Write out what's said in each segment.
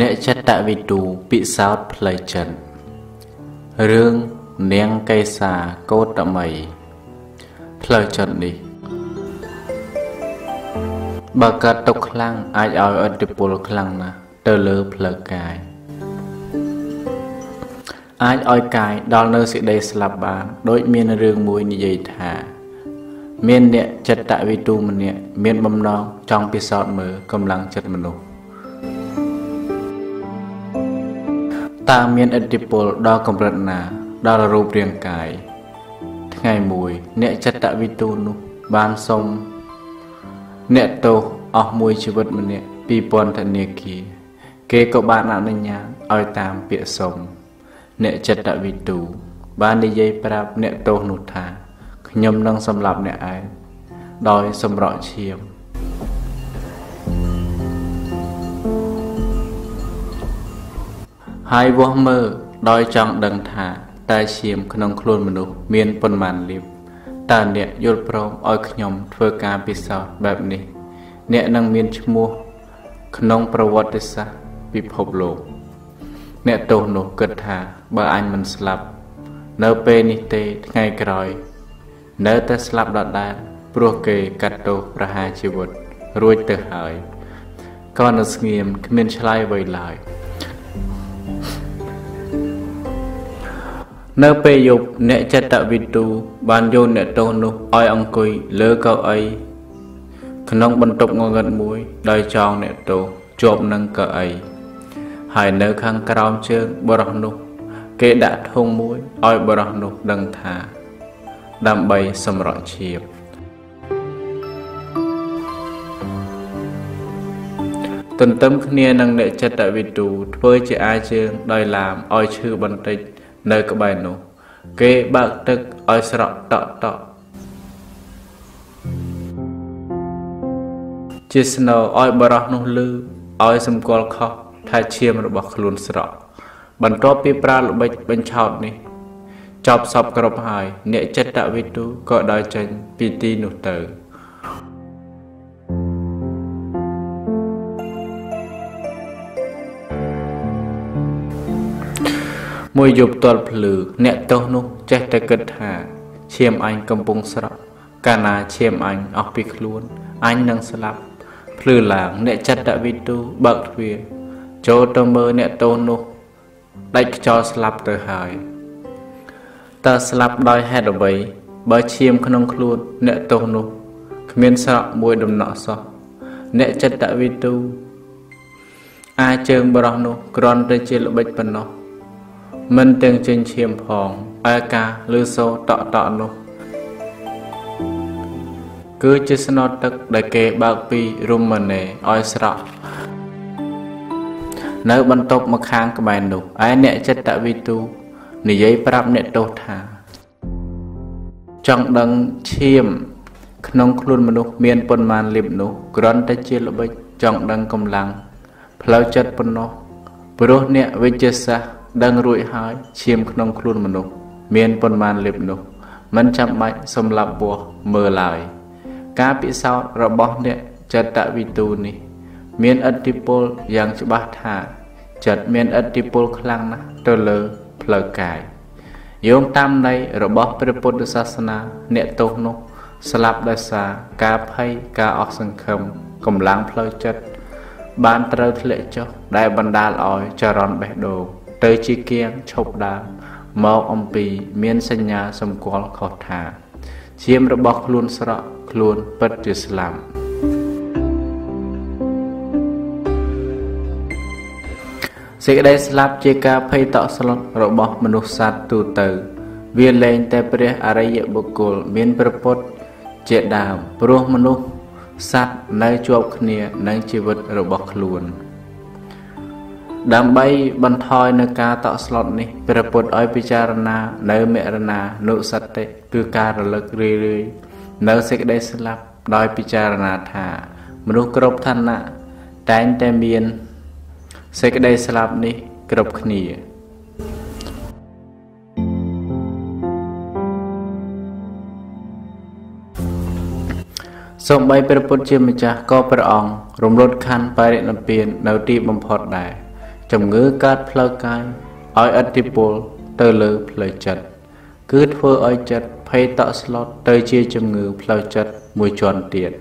អ្នកចិត្តវិទូពិសោធន៍ផ្លូវចិត្តរឿងនាងកេសាកោតមីផ្លូវចិត្តនេះបើកើតទុកខ្លាំងអាចឲ្យអតិពលខ្លាំងណាស់ទៅលើផ្លូវកាយអាចឲ្យកាយដល់នៅសេចក្តីស្លាប់បាន ដូចមានរឿងមួយនិយាយថា មានអ្នកចិត្តវិទូម្នាក់មានបំណងចង់ពិសោធន៍មើលកម្លាំងចិត្តមនុស្សតើមានឥទ្ធិពលដល់កម្រិតណា ដល់រូបរាងកាយថ្ងៃមួយអ្នកចិត្តវិទូនោះបានសុំអ្នកទោសអស់មួយជីវិតម្នាក់2000ធនាគារគេក៏បានអនុញ្ញាតឲ្យតាមពាក្យសុំអ្នកចិត្តវិទូបាននិយាយប្រាប់អ្នកទោសនោះថា ខ្ញុំនឹងសម្លាប់អ្នកឯងដោយសម្រក់ឈាមហើយវាស់មើលដោយចង់ដឹងថាតើឈាមក្នុងខ្លួនមនុស្សមានប៉ុន្មានលៀបតើអ្នកយល់ព្រមឲ្យខ្ញុំធ្វើការពិសោធន៍បែបនេះ អ្នកនឹងមានឈ្មោះក្នុងប្រវត្តិសាស្ត្រពិភពលោក អ្នកទោសនោះគិតថាបើអញមិនស្លាប់ នៅពេលនេះទេថ្ងៃក្រោយ នៅតែស្លាប់ដដែលព្រោះគេកាត់ទោសប្រហារជីវិត រួចទៅហើយក៏នៅស្ងៀមគ្មានឆ្លើយអ្វីឡើយនៅពេលយប់អ្នកចិត្តវិទូបានយកអ្នកទោសនោះឲ្យអង្គុយលើកៅអីក្នុងបន្ទប់ងងឹតមួយ ដោយចងអ្នកទោសជាប់នឹងកៅអីហើយនៅខាងក្រោមជើងបរោះនោះ គេដាក់ធុងមួយឲ្យបរោះនោះដឹងថា ដើម្បីសម្រក់ឈាមទន្ទឹមគ្នានឹងអ្នកចិត្តវិទូធ្វើជាអាជើងដោយឡាមឲ្យឈឺបន្តិចនៅក្បែរនោះ គេបើកទឹកឲ្យស្រក់តក់តក់ជាស្នូឲ្យបរោះនោះលឺឲ្យសម្គាល់ខុសថាឈាមរបស់ខ្លួនស្រក់បន្ទាប់ពីប្រើល្បិចបញ្ឆោតនេះ ចប់សពគ្រប់ហើយ អ្នកចិត្តវិទូក៏ដើរចេញពីទីនោះទៅមួយយប់តលភ្លឺអ្នកទោសនោះចេះតែគិតថាឈាមអញកំពុងស្រក់កាលណាឈាមអញអស់ពីខ្លួនអញនឹងស្លាប់ភ្លឺឡើងអ្នកចិត្តវិទូបើកទ្វារចូលទៅមើលអ្នកទោសនោះដាច់ខ្យល់ស្លាប់ទៅហើយ តើស្លាប់ដោយហេតុអ្វីបើឈាមក្នុងខ្លួនអ្នកទោសនោះគ្មានស្រក់មួយដំណក់សោះអ្នកចិត្តវិទូអាជើងបរោះនោះគ្រាន់តែជាល្បិចប៉ុណ្ណោះមិនទាំងចេញឈាមផងឯការលឺសូរតក់តក់នោះគឺជាស្នោតទឹកដែលគេបើកពីរុំម៉ាណេឲ្យស្រក់នៅបន្ទប់មកខាងក្បែរនោះឯអ្នកចិត្តវិទូ និយាយប្រាប់អ្នកទោសថា ចង់ដឹងឈាម ក្នុងខ្លួនមនុស្សមានប៉ុន្មានលៀបនោះគ្រាន់តែជាល្បិចចង់ដឹងកម្លាំងផ្លូវចិត្តប៉ុណ្ណោះព្រោះអ្នកវិទ្យាសាស្ត្រដឹងរួចហើយឈាមក្នុងខ្លួនមនុស្សមានប៉ុន្មានលៀបនោះមិនចាំបាច់សម្លាប់បោះមើលឡើយ ការពិសោធន៍របស់អ្នកចិត្តវិទូនេះ មានឥទ្ធិពលយ៉ាងច្បាស់ថា ចិត្តមានឥទ្ធិពលខ្លាំងណាស់ទៅលើ ផ្លូវកាយយោងតាមន័យរបស់ព្រះពុទ្ធសាសនា អ្នកទោសនោះ ស្លាប់ដោយសារការភ័យការអស់សង្ឃឹមកម្លាំងផ្លូវចិត្តបានត្រូវធ្លាក់ចុះដែលបណ្ដាលឲ្យចរន្តបេះដូងទៅជាគៀងឈប់ដើរមកអំពីមានសញ្ញាសម្គាល់ខុសថាឈាមរបស់ខ្លួនស្រក់ខ្លួនពិតជាស្លាប់ សេចក្តីស្លាប់ជាការភ័យតក់ស្លុតរបស់មនុស្សសត្វទូទៅ វាលែងតែព្រះអរិយបុគ្គលមានព្រះពុទ្ធជាដើមព្រោះមនុស្សសត្វនៅជាប់គ្នានឹងជីវិតរបស់ខ្លួន ដើម្បីបន្ថយនៅការតក់ស្លុតនេះព្រះពុទ្ធឲ្យពិចារណា នៅមរណានុសតិគឺការរលឹករឿយរឿយនៅសេចក្តីស្លាប់ដោយពិចារណាថា មនុស្សគ្រប់ឋានៈតែងតែមាន សេចក្តីស្លាប់នេះគ្រប់គ្នាសូម្បីព្រះពុទ្ធជាម្ចាស់ក៏ព្រះអង្គរំលត់ខណ្ឌបរិនិព្វាននៅទីបំផុតដែរជំងឺកើតផ្លូវកាយឲ្យឥទ្ធិពលទៅលើផ្លូវចិត្តគឺធ្វើឲ្យចិត្តភ័យតក់ស្លុតទៅជាជំងឺផ្លូវចិត្តមួយជាន់ទៀត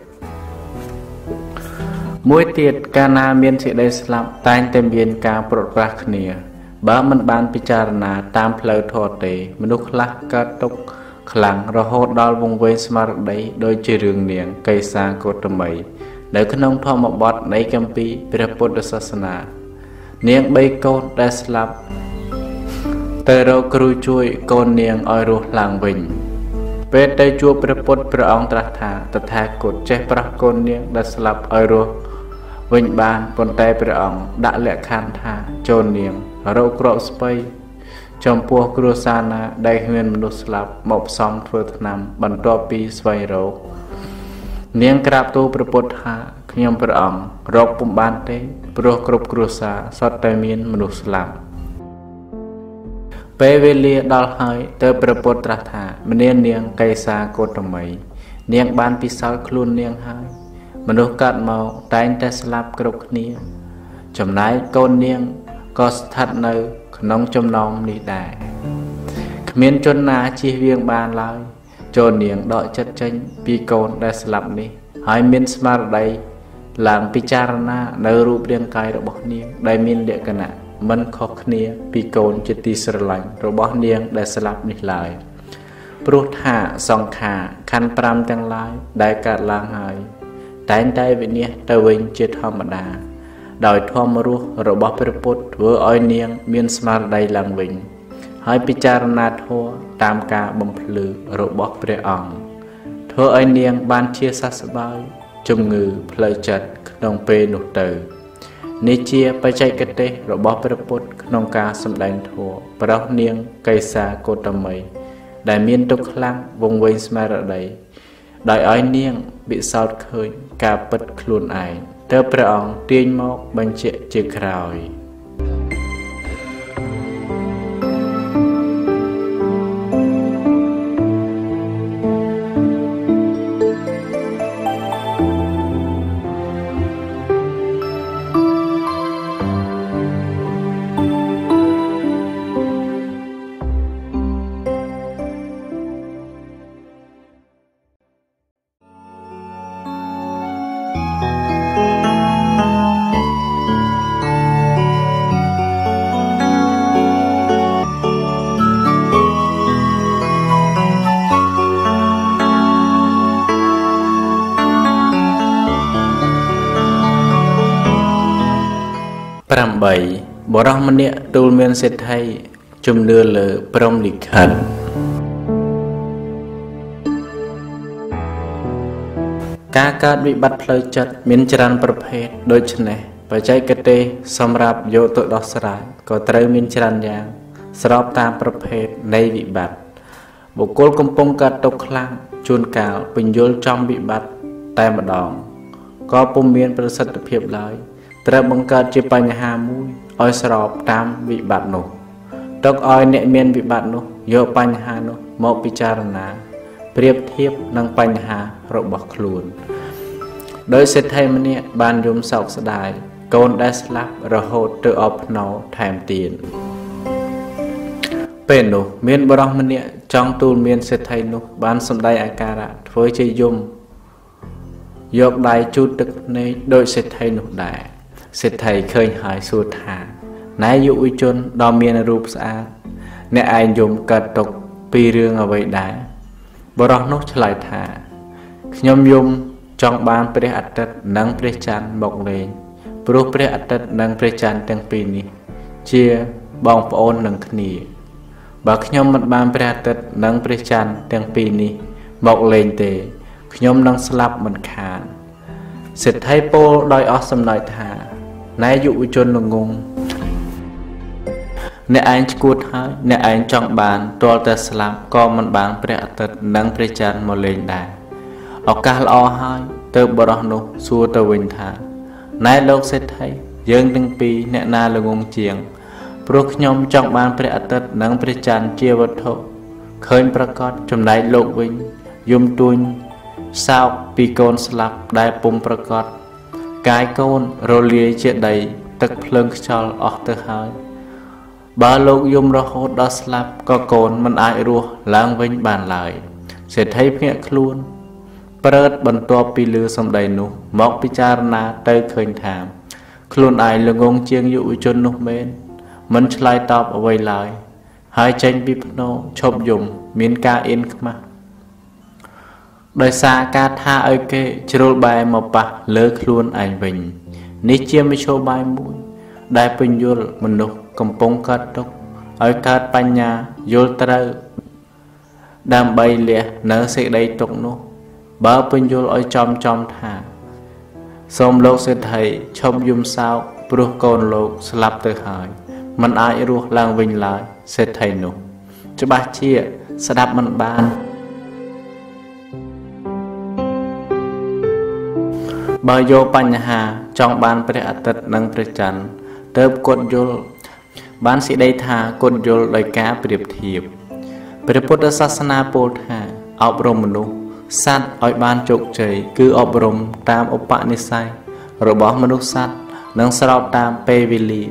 មួយទៀតកាលណាមានសេចក្តីស្លាប់តែងតែមានការប្រត់ប្រាស់គ្នា បើមិនបានពិចារណាតាមផ្លូវធម៌ទេ មនុស្សខ្លះកើតទុក្ខខ្លាំងរហូតដល់វង្វេងស្មារតីដោយជារឿងនាងកេសាកោតមីនៅក្នុងធម្មបទនៃគម្ពីរព្រះពុទ្ធសាសនា នាងបីកូនដែលស្លាប់ទៅរកគ្រូជួយកូននាងឲ្យរស់ឡើងវិញ ពេលទៅជួបព្រះពុទ្ធព្រះអង្គត្រាស់ថាតថាគតចេះប្រោះកូននាងដែលស្លាប់ឲ្យរស់ វិញបានប៉ុន្តែព្រះអង្គដាក់លក្ខខណ្ឌថាចូលនាងរកក្របស្បៃចំពោះគ្រួសារណាដែលគ្មានមនុស្សស្លាប់មកផ្សំធ្វើថ្នាំបន្ទាប់ពីស្វែងរកនាងក្រាបទូលព្រះពុទ្ធថាខ្ញុំព្រះអង្គរកពុំបានទេព្រោះគ្រប់គ្រួសារសុទ្ធតែមានមនុស្សស្លាប់ពេលវេលាដល់ហើយទៅព្រះពុទ្ធត្រាស់ថាមនានាងកេសាកោតមី នាងបានពិសោធន៍ខ្លួននាងហើយ មនុស្សកើតមកតែងតែស្លាប់គ្រប់គ្នា ចំណែកកូននាងក៏ស្ថិតនៅ ក្នុងចំណោមនេះដែរគ្មានជនណាជៀសវាងបានឡើយចូលនាងដកចិត្តចេញ ពីកូនដែលស្លាប់នេះ ហើយមានស្មារតីឡើងពិចារណានៅរូបរាងកាយរបស់នាង ដែលមានលក្ខណៈមិនខុសគ្នា ពីកូនជាទីស្រឡាញ់របស់នាងដែលស្លាប់នេះឡើយព្រោះថាសង្ខារខណ្ឌ5ទាំងឡាយដែលកើតឡើងហើយ តែងតែវិនិច្ឆ័យទៅវិញជាធម្មតា ដោយធម្មរស់របស់ព្រះពុទ្ធធ្វើឲ្យនាង មានស្មារតីឡើងវិញ ហើយពិចារណាធម៌តាមការបំភ្លឺរបស់ព្រះអង្គធ្វើឲ្យនាងបានជាសះស្បើយជំងឺផ្លូវចិត្តក្នុងពេលនោះទៅនេះជាបច្ចេកទេសរបស់ព្រះពុទ្ធក្នុងការសម្ដែងធម៌ប្រោសនាងកេសាកោតមី ដែលមានទុកខ្លាំងវង្វេងស្មារតីដោយឲ្យនាងពិសោធន៍ឃើញ ការពិតខ្លួនឯងទើបព្រះអង្គទាញមកបញ្ជាក់ជាក្រោយ។ បរោះម្នាក់ទូលមានសេដ្ឋីជំនឿលើព្រមលិខិតការកើតវិបត្តិផ្លូវចិត្តមានច្រើនប្រភេទដូចនេះបច្ចេកទេសសម្រាប់យកទៅដោះស្រាយក៏ត្រូវមានច្រើនយ៉ាង ស្របតាមប្រភេទនៃវិបត្តិបុគ្គលកំពុងកើតទុក្ខខ្លាំងជួនកាលពញ្ញុលចំវិបត្តិតែម្ដងក៏ពុំមានប្រសិទ្ធភាពឡើយត្រូវបង្កើតជាបញ្ហាមួយ ឲ្យស្របតាមវិបត្តិនោះទុកឲ្យអ្នកមានវិបត្តិនោះយកបញ្ហានោះមកពិចារណាប្រៀបធៀបនឹងបញ្ហារបស់ខ្លួន ដោយសេដ្ឋីម្នាក់បានយំសោកស្ដាយកូនដែលស្លាប់រហូតទៅអបភ្នោថែមទៀតពេលនោះមានបរិះម្នាក់ចង់ទូលមានសេដ្ឋីនោះ បានសម្ដែងអាការៈធ្វើជាយំយកដៃជូតទឹកភ្នែកដោយសេដ្ឋីនោះដែរ សេដ្ឋីឃើញហើយសួរថាណែយុវជនដ៏មានរូបស្អាតអ្នកឯងយំកើតទុកពីរឿងអ្វីដែរបរោះនោះឆ្លើយថាខ្ញុំយំចង់បានព្រះអាទិត្យនិងព្រះច័ន្ទមកលេងព្រោះព្រះអាទិត្យនិងព្រះច័ន្ទទាំងពីរនេះ ជាបងប្អូននឹងគ្នាបើខ្ញុំមិនបានព្រះអាទិត្យនិងព្រះច័ន្ទទាំងពីរនេះ មកលេងទេ ខ្ញុំនឹងស្លាប់មិនខានសិទ្ធិពោលដោយអស់សំណើចថា ណែយុវជនល្ងងអ្នកឯងឈួតហើយអ្នកឯងចង់បានទាល់តែស្លាប់ក៏មិនបានព្រះអាទិត្យនិងព្រះច័ន្ទមកលេងដែរឱកាសល្អហើយទៅបរោះនោះសួរទៅវិញថាណែលោកសេដ្ឋីយើងទាំងពីរអ្នកណាល្ងងជាងព្រោះខ្ញុំចង់បានព្រះអាទិត្យនិងព្រះច័ន្ទជាវត្ថុឃើញប្រកាសចំណែកលោកវិញយំទួញសោកពីកូនស្លាប់ដែលពុំប្រកប កាយកូនរលាយជាដី ទឹកភ្លើងខ្យល់អស់ទៅហើយ បើលោកយំរហូតដល់ស្លាប់ក៏កូនមិនអាចរស់ឡើងវិញបានឡើយសេដ្ឋីភ្ញាក់ខ្លួនព្រឺតបន្ទាប់ពីលឺសម្ដីនោះ មកពិចារណាទៅឃើញថា ខ្លួនឯងល្ងងជាងយុវជននោះមែនមិនឆ្លើយតបអ្វីឡើយ ហើយចេញពីភ្នំឈប់យំ មានការអៀនខ្មាស់ ដោយសារការថាឲ្យគេជ្រុលបែរមកប៉ះលើខ្លួនឯងវិញ នេះជាមធ្យោបាយមួយ ដែលពញ្ញុលមនុស្សកំពុងកើតទុក្ខឲ្យកើតបញ្ញាយល់ត្រូវ ដើម្បីលះនៅសេចក្តីទុក្ខនោះ បើពញ្ញុលឲ្យចំចំថា សូមលោកសេដ្ឋីឈប់យំសោកព្រោះកូនលោកស្លាប់ទៅហើយมันអាចរស់ឡើងវិញឡើយសេដ្ឋីនោះ ច្បាស់ជាស្ដាប់មិនបាន បើយកបញ្ហាចង់បានព្រះអាទិត្យនិងព្រះច័ន្ទទៅគាត់យល់បានសេចក្តីថាគាត់យល់ដោយការប្រៀបធៀបព្រះពុទ្ធសាសនាពោលថាអប់រំមនុស្សសត្វឲ្យបានជោគជ័យគឺអប់រំតាមឧបនិស្ស័យរបស់មនុស្សសត្វនិងស្របតាមពេលវេលា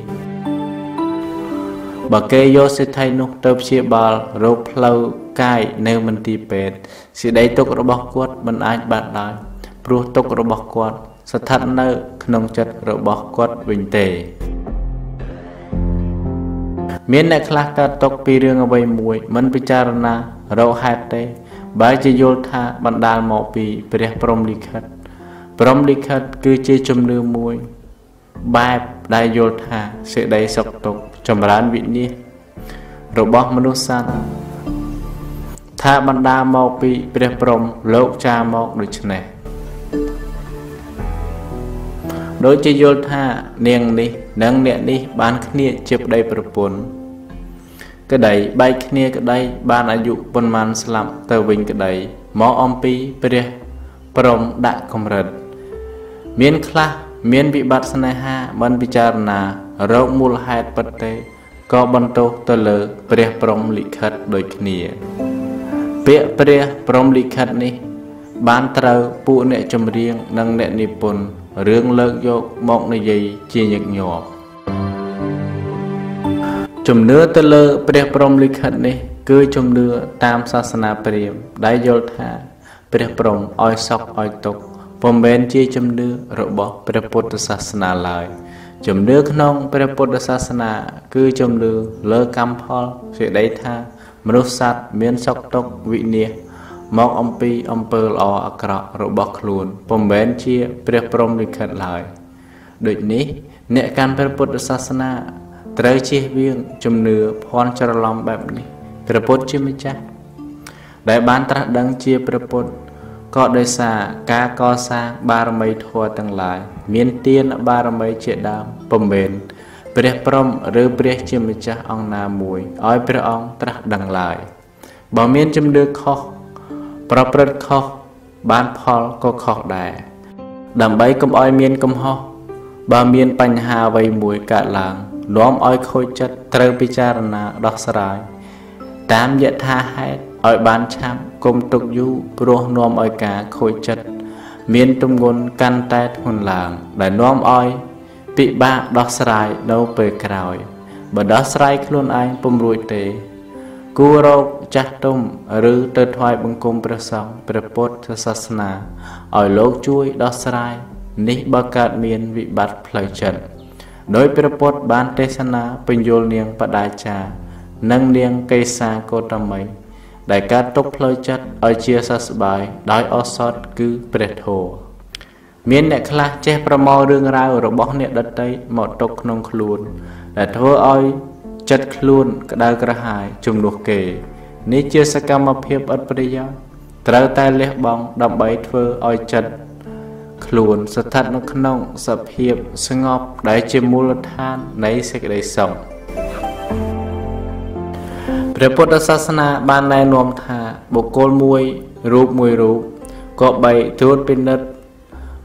បើគេយកសិទ្ធិនោះទៅព្យាបាលរោគផ្លូវកាយនៅមន្ទីរពេទ្យសេចក្តីទុក្ខរបស់គាត់មិនអាចបាត់ឡើយ ព្រោះទុក្ខរបស់គាត់ ស្ថិតនៅ ក្នុងចិត្តរបស់គាត់វិញទេមានអ្នកខ្លះកើតទុកពីរឿងអ្វីមួយ មិនពិចារណារកហេតុទេ បើជាយល់ថាបណ្ដាលមកពី ព្រះព្រំលិខិត ព្រំលិខិត គឺជាជំនឿមួយ បែបដែលយល់ថាសេចក្តីសុខទុក្ខចម្រើនវិនិច្ឆ័យរបស់មនុស្សសត្វថាបណ្ដាលមកពីព្រះព្រំលោកចាមកដូច្នេះ ដូចជាយល់ថានាងនេះនិងអ្នកនេះបានគ្នាជាប្តីប្រពន្ធក្តីបែកគ្នាក្តីបានអាយុប៉ុន្មានស្លាប់ទៅវិញក្តីមកអំពីព្រះព្រំដាក់កម្រិត មានខ្លះមានវិបត្តិស្នេហាមិនពិចារណារោគមូលហេតុពិតទេក៏បន្ទោសទៅលើព្រះព្រំលិខិតដូចគ្នា ពាក្យព្រះព្រំលិខិតនេះ បានត្រូវពួកអ្នកចម្រៀងនិងអ្នកនិពន្ធរឿងលើកយកមកនិយាយជាញឹកញាប់ជំនឿទៅលើព្រះព្រំលិខិតនេះ គឺជំនឿតាមសាសនាព្រាហ្មណ៍ដែលយល់ថា ព្រះព្រំឲ្យសុខឲ្យទុក្ខពុំមែនជាជំនឿរបស់ព្រះពុទ្ធសាសនាឡើយជំនឿក្នុងព្រះពុទ្ធសាសនា គឺជំនឿលើកម្មផលសេចក្តីថា មនុស្សសត្វមានសុខទុក្ខវិនិច្ឆ័យ មកអំពីអំពើល្អអាក្រក់របស់ខ្លួនពុំមែនជា ព្រះព្រំលិខិតឡើយដូចនេះ អ្នកកាន់ព្រះពុទ្ធសាសនា ត្រូវជៀសវាងជំនឿភ័ន្តច្រឡំបែបនេះព្រះពុទ្ធជាម្ចាស់ដែលបានត្រាស់ដឹងជាព្រះពុទ្ធក៏ដោយសារការកសាងបារមីធម៌ទាំងឡាយមានទានបារមីជាដើមពំមែនព្រះព្រំឬព្រះជាម្ចាស់អង្គណាមួយឲ្យព្រះអង្គត្រាស់ដឹងឡើយបើមានជំនឿខុស ប្រព្រឹត្តខុសបានផលក៏ខុសដែរដើម្បីកុំឲ្យមានកំហុសបើមានបញ្ហាអ្វីមួយកើតឡើងនាំឲ្យខូចចិត្តត្រូវពិចារណាដោះស្រាយតាមយថាហេតុឲ្យបានឆាប់គុំទុកយូរព្រោះនាំឲ្យការខូចចិត្តមានទម្ងន់កាន់តែធ្ងន់ឡើង ដែលនាំឲ្យពិបាកដោះស្រាយនៅពេលក្រោយបើដោះស្រាយខ្លួនឯងពុំរួចទេ គួររក ចាស់ទុំឬទៅថ្វាយបង្គំព្រះសង្ឃព្រះពុទ្ធសាសនាឲ្យលោកជួយដោះស្រាយនេះបើកើតមានវិបត្តិផ្លូវចិត្តដោយព្រះពុទ្ធបានទេសនាពញ្ញុលនាងបដាចានិងនាងកេសាកោតមីដែលកើតទុកផ្លូវចិត្តឲ្យជាសះស្បើយដោយអសតគឺព្រះធម៌មានអ្នកខ្លះចេះប្រមូលរឿងរ៉ាវរបស់អ្នកដតីមកទុកក្នុងខ្លួន ដែលធ្វើឲ្យចិត្តខ្លួនក្តៅក្រហាយជំនួសគេ នេះជាសកម្មភាពឥតប្រយោជន៍ត្រូវតែលះបង់ដើម្បីធ្វើឲ្យចិត្តខ្លួនស្ថិតនៅក្នុងសភាពស្ងប់ដែលជាមូលដ្ឋាននៃសេចក្តីសុខព្រះពុទ្ធសាសនាបានណែនាំថាបុគ្គលមួយរូបមួយរូបក៏បីត្រួតពិនិត្យ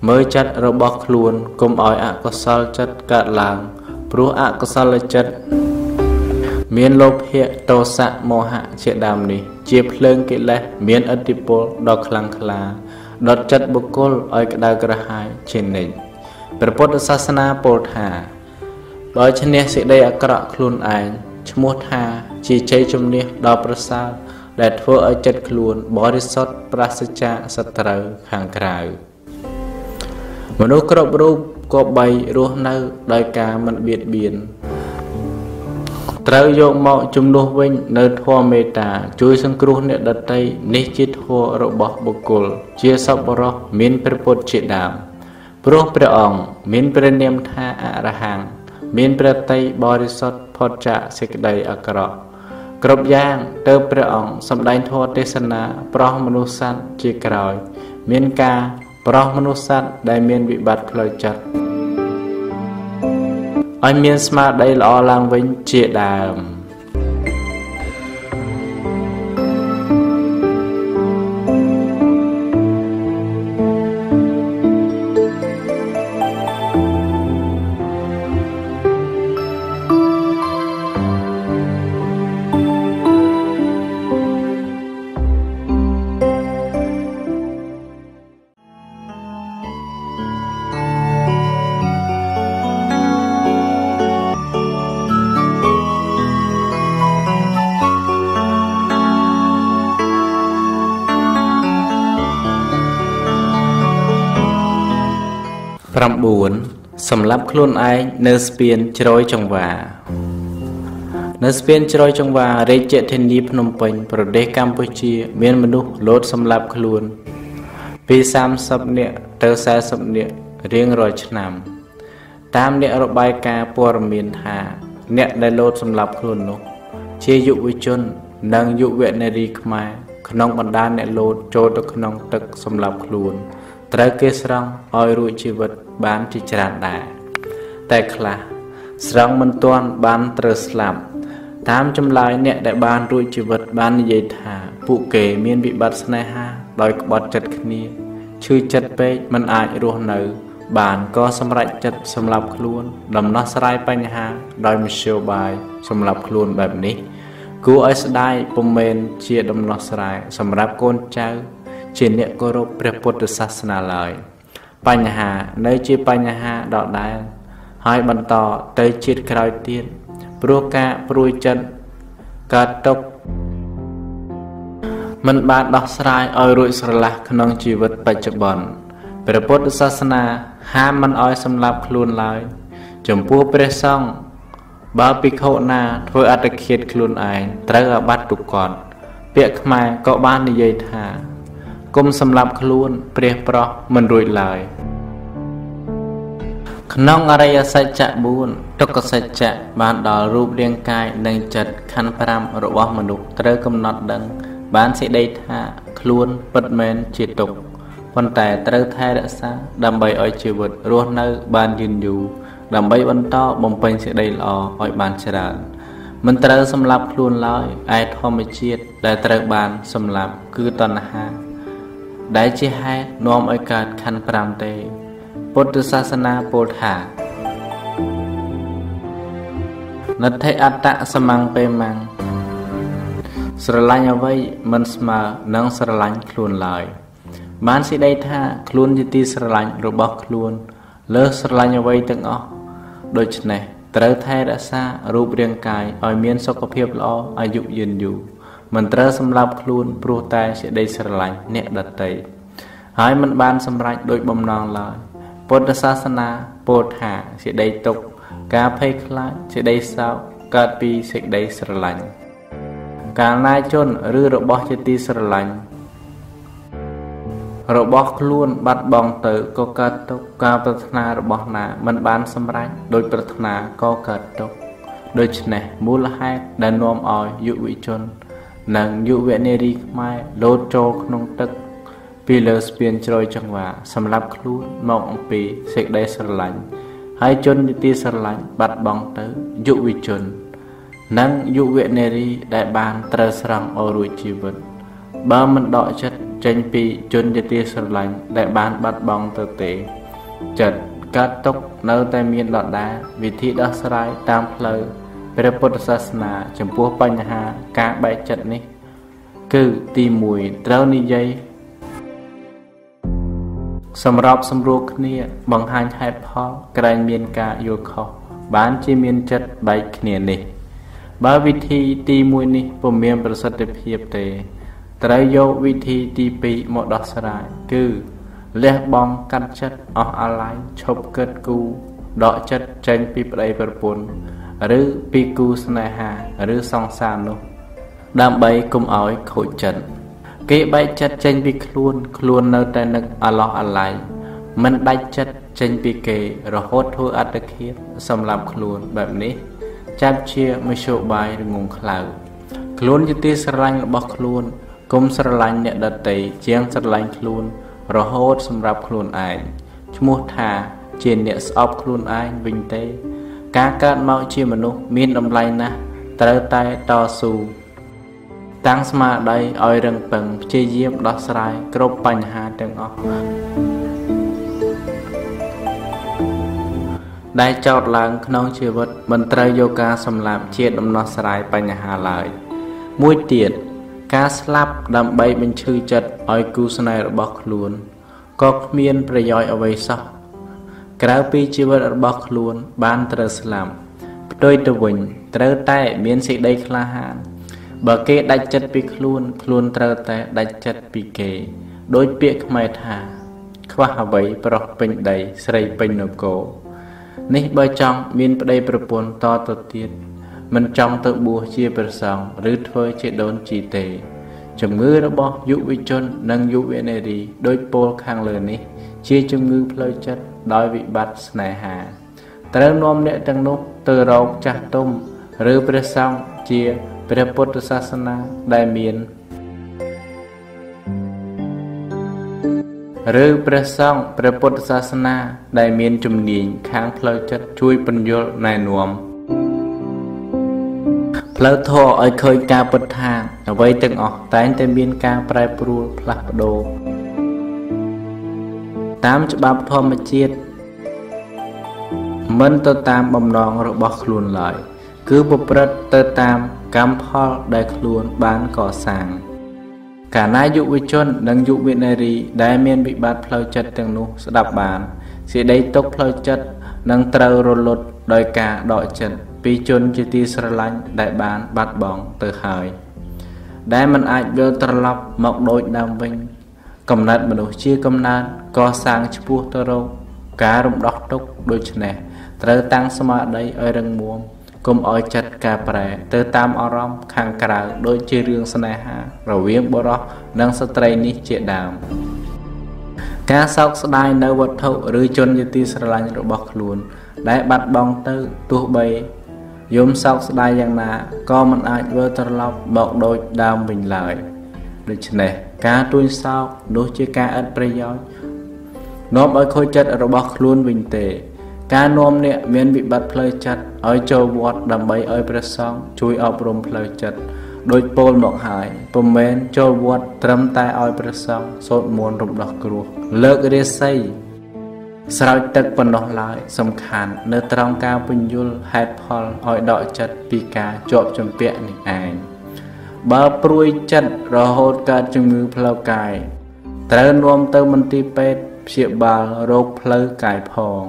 មើលចិត្តរបស់ខ្លួនកុំឲ្យអកុសលចិត្តកើតឡើងព្រោះអកុសលចិត្ត មានលោភៈទោសៈមោហៈជាដើមនេះ ជាភ្លើងកិលេសមានឥទ្ធិពលដ៏ខ្លាំងក្លាដុតចិត្តបុគ្គលឲ្យក្តៅក្រហាយជានិច្ចព្រះពុទ្ធសាសនាពោលថាបើឈ្នះសេចក្តីអាក្រក់ខ្លួនឯងឈ្មោះថាជាជ័យជំនះដ៏ប្រសើរដែលធ្វើឲ្យចិត្តខ្លួនបរិសុទ្ធប្រាសចាកសត្រូវខាងក្រៅមនុស្សគ្រប់រូបក៏បីរស់នៅដោយការមិនបៀតបៀន ត្រូវយកមកជំនួសវិញនៅធម៌មេត្តា ជួយសង្គ្រោះអ្នកដទៃនេះជាធម៌របស់បុគ្គល ជាសពរោះមានព្រះពុទ្ធជាដើមព្រោះព្រះអង្គមានព្រះនាមថាអរហង្គមានព្រះតីបរិសុទ្ធផុតចាកសេចក្តីអាក្រក់គ្រប់យ៉ាងទៅព្រះអង្គសម្ដែងធម៌ទេសនាប្រោះមនុស្សសត្វជាក្រោយ មានការប្រោះមនុស្សសត្វដែលមានវិបត្តិផ្លូវចិត្ត ឲ្យមានស្មារតីល្អឡើងវិញជាដើម សម្រាប់ខ្លួនឯងនៅស្ពានជ្រោយចង្វា នៅស្ពានជ្រោយចង្វារាជធានីភ្នំពេញ ប្រទេសកម្ពុជា មានមនុស្សលោតសម្លាប់ខ្លួន ពី30នាក់ទៅ40នាក់រៀងរាល់ឆ្នាំ តាមអ្នករបាយការណ៍ព័ត៌មានថា អ្នកដែលលោតសម្លាប់ខ្លួននោះ ជាយុវជន និងយុវនារីខ្មែរ ក្នុងបណ្ដាអ្នកលោតចូលទៅក្នុងទឹកសម្លាប់ខ្លួន ត្រូវគេស្រង់ឲ្យរួចជីវិតបានជាច្រើនដែរតែខ្លះស្រង់មិនទាន់បានត្រូវស្លាប់តាមចម្លើយអ្នកដែលបានរួចជីវិតបាននិយាយថាពួកគេមានវិបត្តិស្នេហាដោយក្បត់ចិត្តគ្នាឈឺចិត្តពេកមិនអាចរស់នៅ បានក៏សម្រេចចិត្តសម្លាប់ខ្លួន ដំណោះស្រាយបញ្ហា ដោយមធ្យោបាយសម្លាប់ខ្លួនបែបនេះ គួរឲ្យស្ដាយពុំមែនជាដំណោះស្រាយសម្រាប់កូនចៅ ជាអ្នកគោរពព្រះពុទ្ធសាសនាឡើយបញ្ហានៅជាបញ្ហាដដែលហើយបន្តទៅជាតិក្រោយទៀតព្រោះការព្រួយចិត្តកើតទុកមិនបានដោះស្រាយឲ្យរួចស្រឡះក្នុងជីវិតបច្ចុប្បន្នព្រះពុទ្ធសាសនាហាមមិនឲ្យសម្លាប់ខ្លួនឡើយ ចំពោះព្រះសង្ឃ បើភិក្ខុណាធ្វើអត្តឃាតខ្លួនឯងត្រូវអាបត្តិទុកត់ពាក្យខ្មែរក៏បាននិយាយថាគុំសម្លាប់ខ្លួនព្រះប្រោះមិនរួចឡើយក្នុងអរិយសច្ចៈ4ទុក្ខសច្ចៈបានដល់រូបរាងកាយនិងចិត្តខណ្ឌ5របស់មនុស្សត្រូវកំណត់ដឹង បានសេចក្តីថាខ្លួនពិតមែនជាទុក្ខប៉ុន្តែត្រូវថែរក្សាដើម្បីឲ្យជីវិតរស់នៅបានយឺនយូរ ដើម្បីបន្តបំពេញសេចក្តីល្អឲ្យបានច្រើនមិនត្រូវសម្លាប់ខ្លួនឡើយឯធម្មជាតិដែលត្រូវបានសម្លាប់គឺតណ្ហា ដែលជាហេតុនាំឲ្យកើតខណ្ឌ5ទេ ពុទ្ធសាសនាពោលថានទ្ធិអត្តសមੰពេមੰស្រឡាញ់អ្វីមិនស្មើនឹងស្រឡាញ់ខ្លួនឡើយ បានសេចក្តីថាខ្លួនជាទីស្រឡាញ់របស់ខ្លួន លើស្រឡាញ់អ្វីទាំងអស់ ដូច្នេះត្រូវថែរក្សារូបរាងកាយឲ្យមានសុខភាពល្អអាយុយឺនយូរមិនត្រូវសម្លាប់ខ្លួនព្រោះតែសេចក្តីស្រឡាញ់អ្នកដតីហើយមិនបានសម្រេចដោយបំណងឡើយពុទ្ធសាសនាពោលថាសេចក្តីទុក្ខការភ័យខ្លាចសេចក្តីសោកកើតពីសេចក្តីស្រឡាញ់កាលណាជន ឬរបស់ជាទីស្រឡាញ់ របស់ខ្លួនបាត់បង់ទៅក៏កើតទុក្ខការប្រាថ្នារបស់ណាមិនបានសម្រេចដោយប្រាថ្នាក៏កើតទុក្ខដូច្នេះមូលហេតុដែលនាំឲ្យយុវជន និងយុវនារីខ្មែរលោតចូលក្នុងទឹក ពីលើស្ពានជ្រោយចង្វាសម្រាប់ខ្លួនមកអំពីសេចក្តីស្រឡាញ់ហើយជននីតិស្រឡាញ់បាត់បង់ទៅយុវជន និងយុវនារីដែលបានត្រូវស្រង់អរួចជីវិត បើមិនដកចិត្ត ចេញពីជននីតិស្រឡាញ់ដែលបានបាត់បង់ទៅទេចិត្តកើតទុកនៅតែមានដដែលវិធីដោះស្រាយតាមផ្លូវព្រះពុទ្ធសាសនា ចំពោះបញ្ហាការបែកចិត្តនេះ គឺទី1ត្រូវនិយាយសម្របសម្រួលគ្នា បង្ហាញហេតុផលក្រែងមានការយល់ខុសបានជាមានចិត្តបែកគ្នានេះ បើវិធីទី1នេះពុំមានប្រសិទ្ធភាពទេ ត្រូវយកវិធីទី2មកដោះស្រាយគឺលះបង់កាត់ចិត្តអស់អាល័យឈប់គិតគូដកចិត្តចេញពីប្តីប្រពន្ធឬពីគូស្នេហាឬសង្សារនោះ ដើម្បីកុំឲ្យខូចចិត្តគេបែកចិត្តចេញពីខ្លួន ខ្លួននៅតែនឹកអាឡោះអាល័យមិនដាច់ចិត្តចេញពីគេរហូតធ្វើអត្តឃាតសម្រាប់ខ្លួនបែបនេះចាប់ជាមធ្យោបាយរងងខ្លៅខ្លួនជាទីស្រឡាញ់របស់ខ្លួន គុំស្រឡាញ់អ្នកដតីជាងស្រឡាញ់ខ្លួន រហូតសម្រាប់ខ្លួនឯងឈ្មោះថាជាអ្នកស្អប់ខ្លួនឯងវិញទេ ការកើតមកជាមនុស្សមានតម្លៃណាស់ត្រូវតែតស៊ូតាំងស្មារតីឲ្យរឹងប៉ឹងព្យាយាមដោះស្រាយគ្រប់បញ្ហាទាំងអស់ដែលចោតឡើងក្នុងជីវិតមិនត្រូវយកការសម្លាប់ជាដំណោះស្រាយបញ្ហាឡើយមួយទៀត ការស្លាប់ដើម្បីបញ្ឈឺចិត្តឲ្យគូស្នេហ៍របស់ខ្លួនក៏គ្មានប្រយោជន៍អ្វីសោះក្រៅពីជីវិតរបស់ខ្លួនបានត្រូវស្លាប់ផ្ទុយទៅវិញត្រូវតែមានសេចក្តីក្លាហានបើគេដាច់ចិត្តពីខ្លួនខ្លួនត្រូវតែដាច់ចិត្តពីគេដោយពាក្យខ្មែរថា ខ្វះអ្វីប្រុសពេញដីស្រីពេញនគរនេះបើចង់មានប្តីប្រពន្ធតទៅទៀត មិនចង់ទៅបួសជាព្រះសង្ឃឬធ្វើជាដូនជីទេ ជំងឺរបស់យុវជននិងយុវនារីដោយពោលខាងលើនេះ ជាជំងឺផ្លូវចិត្តដោយវិបត្តិស្នេហាត្រូវនាំអ្នកទាំងនោះទៅរកចាស់ទុំឬព្រះសង្ឃជាព្រះពុទ្ធសាសនាដែលមានឬព្រះសង្ឃព្រះពុទ្ធសាសនាដែលមានជំនាញខាងផ្លូវចិត្តជួយពន្យល់ណែនាំ ផ្លូវធម៌ឲ្យឃើញការពិតថាអ្វីទាំងអស់តែងតែមានការប្រែប្រួលផ្លាស់ប្ដូរតាមច្បាប់ធម្មជាតិមិនទៅតាមបំណងរបស់ខ្លួនឡើយ គឺប្រព្រឹត្តទៅតាមកម្មផលដែលខ្លួនបានកសាងកាលណាយុវជននិងយុវនារីដែលមានវិបត្តិផ្លូវចិត្តទាំងនោះស្ដាប់បានសេចក្តីទុកផ្លូវចិត្តនឹងត្រូវរលត់ដោយការដកចិត្ត ពីជនជាទីស្រឡាញ់ដែលបានបាត់បង់ទៅហើយ ដែលมันអាចវិលត្រឡប់មកដូចដើមវិញកំណត់មនុស្សជាកំណើតកសាងឈ្មោះទៅរកការរំដោះទុកដូច្នេះត្រូវតាំងស្មារតីឲ្យរឹងមាំកុំឲ្យចិត្តការប្រែទៅតាមអារម្មណ៍ខាងក្រៅដូចជារឿងស្នេហា រវាងបុរសនិងស្ត្រីនេះជាដើមការសោកស្ដាយនៅវត្ថុឬជនជាទីស្រឡាញ់របស់ខ្លួន ដែលបាត់បង់ទៅទោះបី យំសោកស្ដាយយ៉ាងណាក៏មិនអាចវិលត្រឡប់មកដូចដើមវិញឡើយដូច្នេះការទួញសោកនោះជាការឥតប្រយោជន៍នាំឲ្យខូចចិត្តរបស់ខ្លួនវិញទេ ការនាំអ្នកមានវិបត្តិផ្លូវចិត្តឲ្យចូលវត្តដើម្បីឲ្យព្រះសង្ឃជួយអប់រំផ្លូវចិត្តដោយពោលមកហើយពុំមែនចូលវត្តត្រឹមតែឲ្យព្រះសង្ឃសូត្រមន្តរំដោះគ្រោះលើករាសី ស្រោចទឹកប៉ុណ្ណោះឡើយសំខាន់នៅត្រង់ការពន្យល់ហេតុផលឲ្យដកចិត្តពីការជាប់ជំពាក់នេះឯងបើព្រួយចិត្តរហូតកើតជំងឺផ្លូវកាយត្រូវនាំទៅមន្ទីរពេទ្យព្យាបាលរោគផ្លូវកាយផង